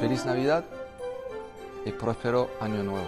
Feliz Navidad y próspero año nuevo.